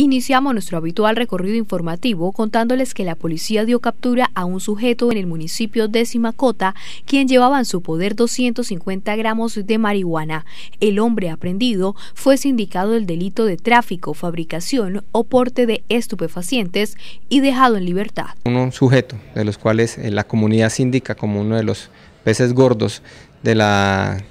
Iniciamos nuestro habitual recorrido informativo contándoles que la policía dio captura a un sujeto en el municipio de Simacota, quien llevaba en su poder 250 gramos de marihuana. El hombre aprendido fue sindicado del delito de tráfico, fabricación o porte de estupefacientes y dejado en libertad. Un sujeto de los cuales eh, la comunidad sindica como uno de los peces gordos de la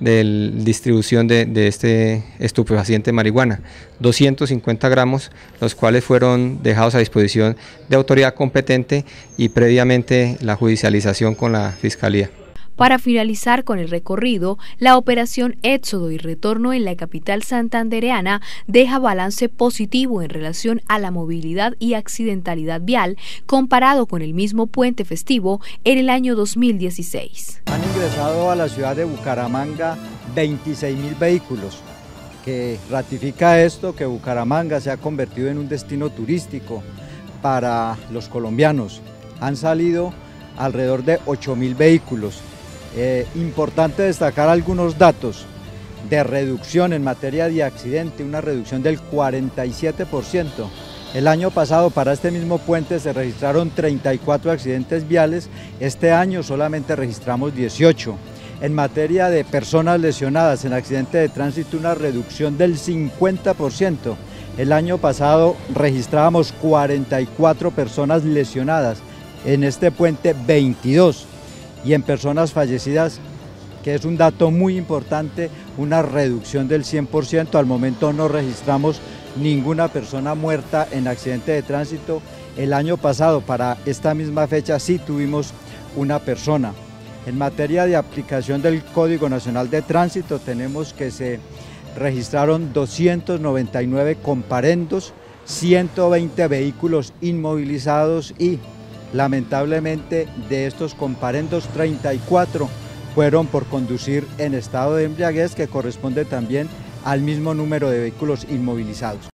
de distribución de, este estupefaciente marihuana, 250 gramos, los cuales fueron dejados a disposición de autoridad competente y previamente la judicialización con la Fiscalía. Para finalizar con el recorrido, la operación Éxodo y Retorno en la capital santandereana deja balance positivo en relación a la movilidad y accidentalidad vial comparado con el mismo puente festivo en el año 2016. Han ingresado a la ciudad de Bucaramanga 26 mil vehículos, que ratifica esto que Bucaramanga se ha convertido en un destino turístico para los colombianos. Han salido alrededor de 8 mil vehículos eh, importante destacar algunos datos de reducción en materia de accidente, una reducción del 47%. El año pasado para este mismo puente se registraron 34 accidentes viales, este año solamente registramos 18. En materia de personas lesionadas en accidente de tránsito, una reducción del 50%. El año pasado registrábamos 44 personas lesionadas, en este puente 22 y en personas fallecidas, que es un dato muy importante, una reducción del 100%. Al momento no registramos ninguna persona muerta en accidente de tránsito. El año pasado, para esta misma fecha, sí tuvimos una persona. En materia de aplicación del Código Nacional de Tránsito, tenemos que se registraron 299 comparendos, 120 vehículos inmovilizados y Lamentablemente de estos comparendos 34 fueron por conducir en estado de embriaguez que corresponde también al mismo número de vehículos inmovilizados.